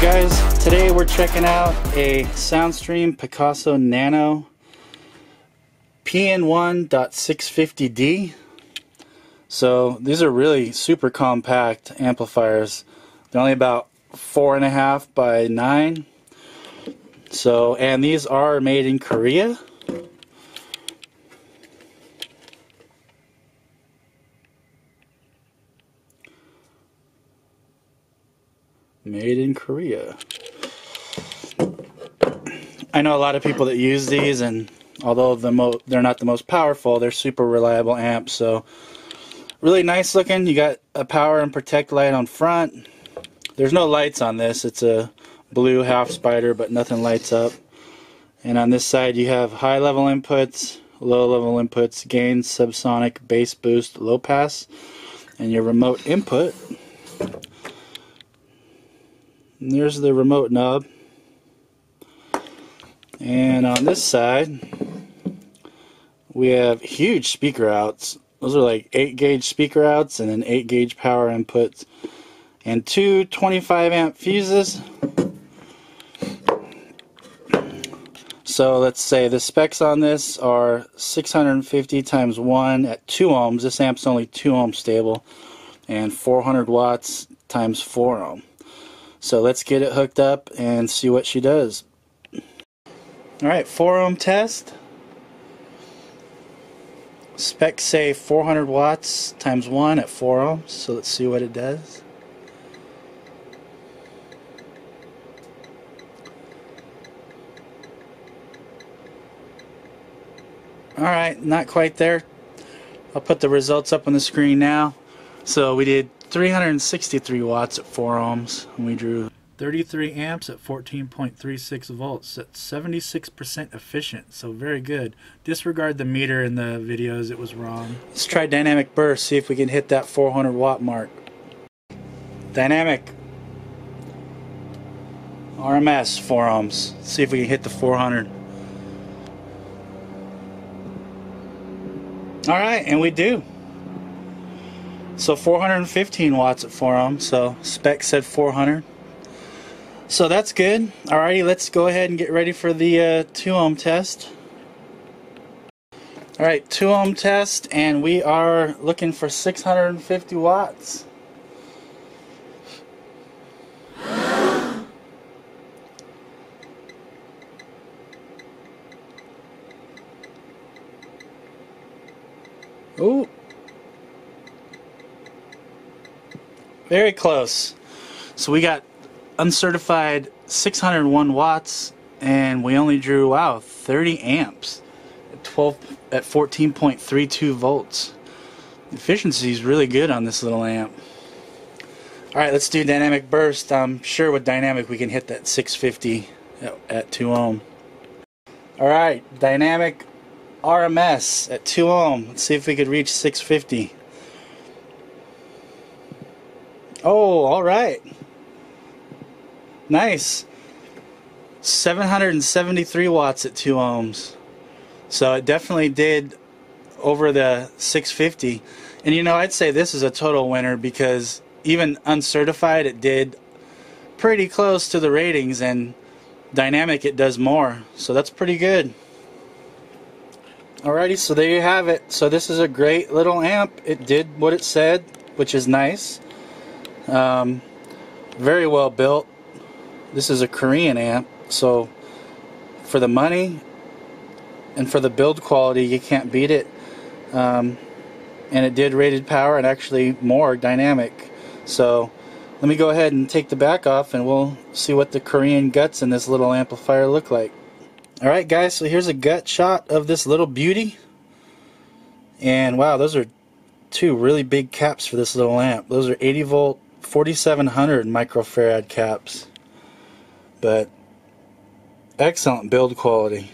guys, today we're checking out a Soundstream Picasso Nano PN1.650D. So these are really super compact amplifiers. They're only about four and a half by nine. So, and these are made in Korea. Made in Korea. I know a lot of people that use these, and although the they're not the most powerful, they're super reliable amps. So, really nice looking. You got a power and protect light on front. There's no lights on this. It's a blue half spider, but nothing lights up. And on this side, you have high level inputs, low level inputs, gain, subsonic, bass boost, low pass, and your remote input. There's the remote knob. And on this side, we have huge speaker outs. Those are like 8 gauge speaker outs and then 8 gauge power inputs. And two 25 amp fuses. So let's say the specs on this are 650 times 1 at 2 ohms. This amp's only 2 ohms stable. And 400 watts times 4 ohm. So let's get it hooked up and see what she does. Alright, 4 ohm test. Specs say 400 watts times 1 at 4 ohms, so let's see what it does. Alright, not quite there. I'll put the results up on the screen now. So we did 363 watts at 4 ohms and we drew 33 amps at 14.36 volts. At 76% efficient so very good. Disregard the meter in the videos it was wrong. Let's try dynamic burst see if we can hit that 400 watt mark. Dynamic RMS 4 ohms. See if we can hit the 400 alright and we do so 415 watts at 4 ohm. So spec said 400. So that's good. Alrighty, let's go ahead and get ready for the uh, 2 ohm test. Alright, 2 ohm test, and we are looking for 650 watts. Ooh. Very close. So we got uncertified 601 watts and we only drew wow 30 amps at 12 at 14.32 volts. Efficiency is really good on this little amp. Alright, let's do dynamic burst. I'm sure with dynamic we can hit that 650 at, at 2 ohm. Alright, dynamic RMS at 2 ohm. Let's see if we could reach 650. Oh, all right. Nice. 773 watts at 2 ohms. So it definitely did over the 650. And you know, I'd say this is a total winner because even uncertified, it did pretty close to the ratings, and dynamic, it does more. So that's pretty good. Alrighty, so there you have it. So this is a great little amp. It did what it said, which is nice. Um, very well built. This is a Korean amp, so for the money and for the build quality, you can't beat it. Um, and it did rated power and actually more dynamic. So let me go ahead and take the back off and we'll see what the Korean guts in this little amplifier look like. Alright guys, so here's a gut shot of this little beauty. And wow, those are two really big caps for this little amp. Those are 80 volt 4700 microfarad caps. But excellent build quality.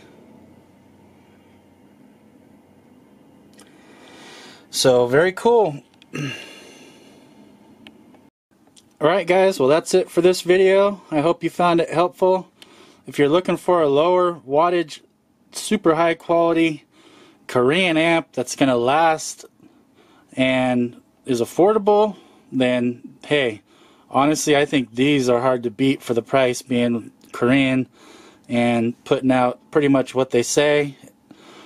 So very cool. Alright guys well that's it for this video. I hope you found it helpful. If you're looking for a lower wattage super high quality Korean amp that's gonna last and is affordable then hey, honestly, I think these are hard to beat for the price being Korean and putting out pretty much what they say.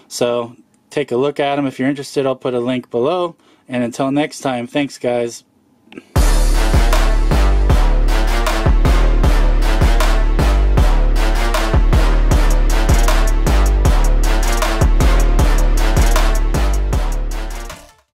So take a look at them. If you're interested, I'll put a link below. And until next time, thanks guys.